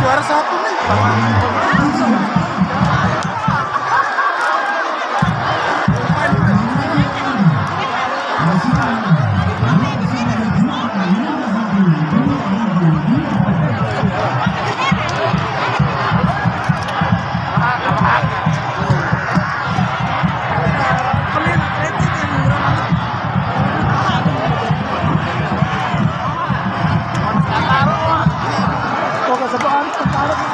juara satu nih. Sebuah